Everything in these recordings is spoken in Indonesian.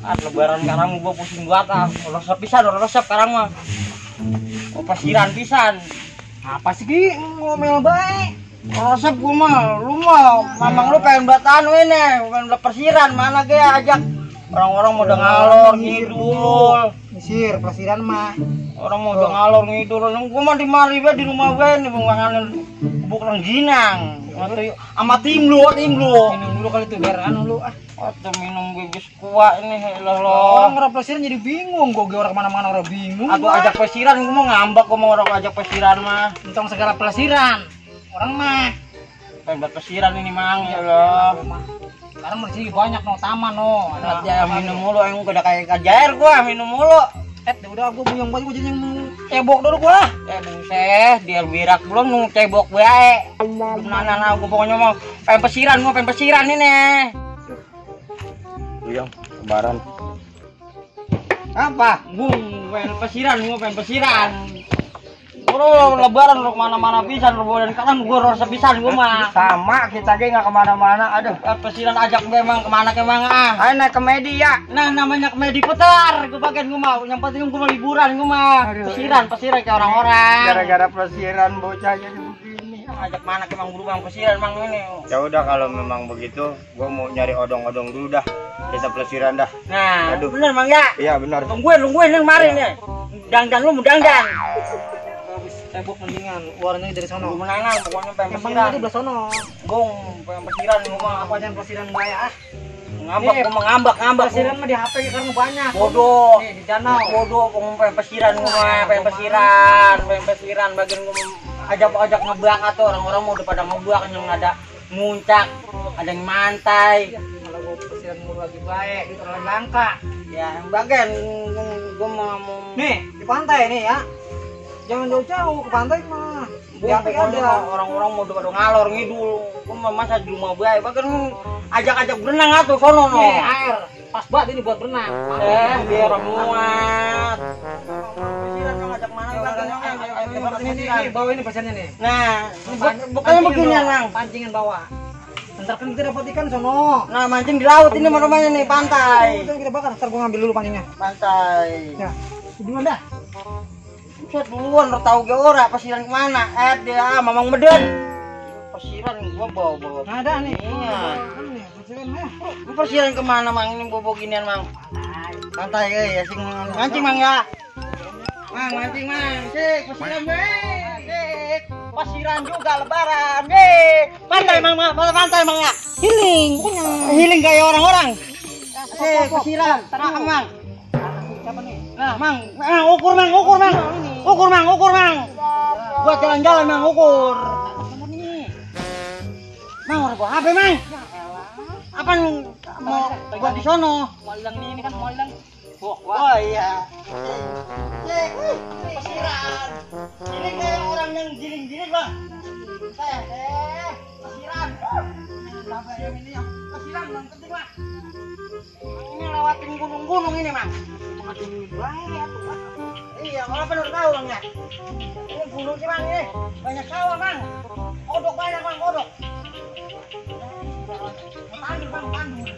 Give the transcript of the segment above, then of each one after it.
Ah, lebaran sekarang gua pusing banget ah. Resep pisan, resep sekarang mah. Oh, pasiran pisan. Apa sih Ki? Ngomel baik. Resep gua mah, lu mah memang lu pengen batan ini, pengen persiran mana ge ajak orang-orang mau udah ngalor ngidul. Mesir, pelesiran mah. Orang mau udah ngalor ngidul. Gua mah di mari di rumah gue nih bungangan bukan ginang. Atau sama tim lu, tim lu. Minum dulu kali tuh biar anu lu ah. Atau minum bibis kuat ini lo lo. Orang pelesiran jadi bingung. Gue orang ke mana-mana orang bingung. Aku ajak pesiran, gua mau ngambek gua mau orang ajak pesiran mah. Tentang segala pelesiran. Orang mah. Pengen buat pesiran ini mang ya Allah. Sekarang masih banyak no taman no. Ada ya minum mulu, yang udah kayak kajair gua minum mulu. Eh, udah gue buyang banget gue jadi yang cebok dulu gua. Eh buset, dia birak belum nung cebok bae. Nah, nah, nah, gua pokoknya mau pengen pesiran, gua pengen pesiran ini. Buyang, lebaran. Apa? Gua pengen pesiran, gua pengen pesiran. Bro, lebaran lu ke mana-mana pisan, lu dan kadang gua rasa pisan gua mah. Sama kita ge nggak ke mana-mana. Aduh, Eh, Pesiran ajak memang ke mana ke mana ah. ayo naik ke media. Nah namanya komedi putar, gue bagian gue mau. Yang penting gue mau liburan gue mah. Pesiran, pesiran kayak orang-orang. Gara-gara pelesiran bocah jadi begini. Ajak mana ke mang berubah pesiran mang ini. Ya udah kalau memang begitu, gua mau nyari odong-odong dulu dah. Kita pelesiran dah. Nah, Aduh. bener mang ya. Iya benar. Tungguin, tungguin yang kemarin ya. Dangdang lu mau cebok mendingan warnanya dari Gue sono. menangan, pokoknya pengen Yang pesiran. di belah sono. Gong, pengen pesiran gue mah. Apa aja pelesiran gaya ah. Ngambak, gue mau ngambak, ngambak. Pelesiran mah di HP karena banyak. Bodoh. Nih di danau. Bodoh, gue pengen pesiran gue mah. Pengen pesiran, pengen pesiran. Bagian gue ajak-ajak ngebak atau orang-orang mau udah pada ngebak yang ada muncak, ada yang mantai. Kalau gue pelesiran mulu lagi baik, itu orang langka. Ya, yang bagian gue mau Nih, di pantai nih ya. Jangan jauh-jauh ke pantai mah. Pokoknya ada. orang-orang mau pada ngalor ngidul. Gue masa di rumah baik. Bahkan ajak-ajak berenang atuh sono no. Nih, air. Pas banget ini buat berenang. Eh, biar muat. Pesiran yang ajak mana ini, bawa ini pasirnya nih. Nah, bukannya bawa, Mang. Pancingan bawa. Ntar kan kita dapat ikan sono. Nah, mancing di laut ini rumahnya nih, pantai. Itu kita bakar, ntar gua ngambil dulu pancingnya. Pantai. Ya. Duluan dah. Buset duluan lo tahu ge ora pesiran ke mana? Eh dia Mamang Meden. Pesiran gua bawa bawa. Nah, ada nih. Iya. Lu persiapan ke mana mang ini bobo ginian mang? Santai eh ya sing mancing mang ya. Mang mancing mang, sik persiapan be. Sik. Pasiran juga lebaran. Be. Pantai mang, mang, pantai mang ya. Healing, pokoknya. Healing kayak orang-orang. Sik persiapan. Tenang mang. Siapa nih? Nah, mang, mang ukur mang, ukur mang. Ukur mang, ukur mang. Buat jalan-jalan mang ukur. Mang, udah bawa HP mang. Apa mau buat di sono? Mau hilang nih, ini kan mau hilang. Wah, Oh iya. Cek, pesiran. Ini kayak orang yang giling-giling bang. Saya, eh, pesiran. Sampai yang ini yang pesiran bang, penting bang. Ini lewatin gunung-gunung ini bang. Iya, kalau benar tahu bang ya. Ini gunung sih bang ini, banyak sawah bang. Kodok banyak bang, kodok. Tandur bang, tandur.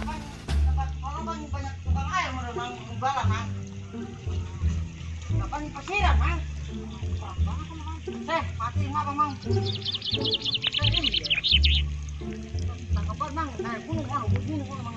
Apa? Tempat orang bang banyak tukang air mau mang bala mang. Apa nih pesiran mang? Eh, mati ngapa mang? Eh, ini dia. Tangkapan mang, naik gunung mana? Gunung mana mang?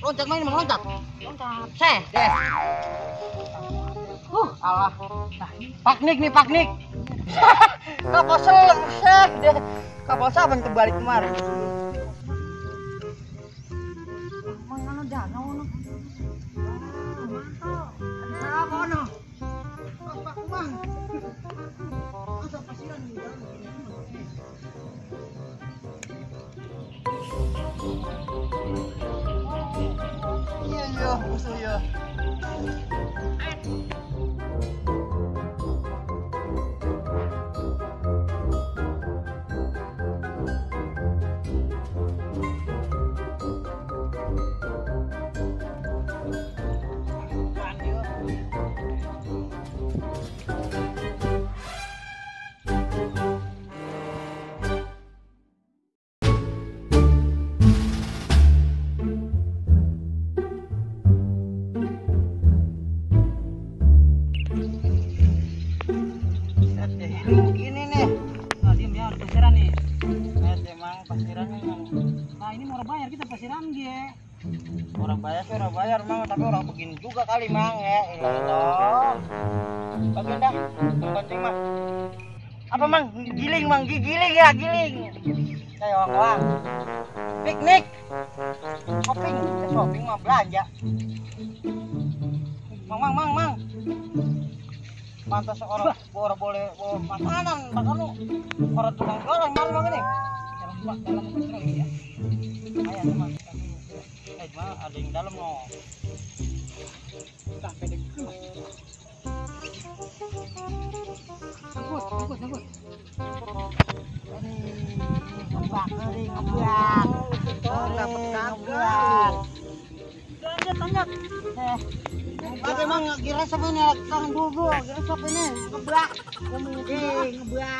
Loncat main mang loncat. Huh, alah. Nah, paknik nih paknik. Kapal selam, seh, deh. Kapal saban kebalik kemarin. Di danau? Musuh yo. Emang pasirannya emang Nah, ini mau bayar kita pasiran dia. orang bayar sih orang bayar mang. Tapi orang begini juga kali mang ya. Dong bagian dah yang penting mah apa mang? Giling mang. Gi- giling ya giling. Kayak orang kawan piknik shopping. Eh, shopping mah belanja. Mang mang mang mang. Pantas orang orang boleh bawa makanan bahkan orang tukang jualan mari mang ini. Dalam Pak, dalam cuma ada yang dalam no Kita pedek itu. Angkut, angkut, angkut. ngebak kering ngebak dapat. Eh, kira siapa ini tangan dulu, kira siapa ini ngebak, eh ngebak.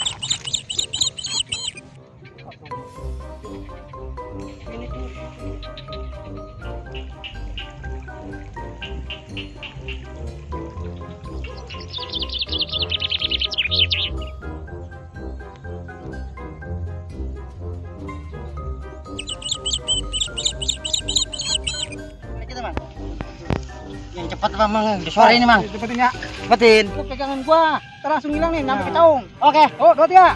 cepat bang. Di sore ini bang. Cepetin ya. Cepetin. Lu pegangan gua. Ntar langsung hilang nih, nyampe Nah. ke caung. Oke. Oh, dua, tiga.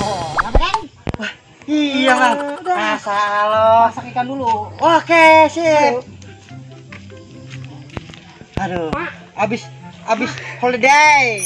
Oh, nyampe kan? Iya bang. Udah. Asal lo. Masak ikan dulu. Oke, sip. Aduh, abis abis holiday.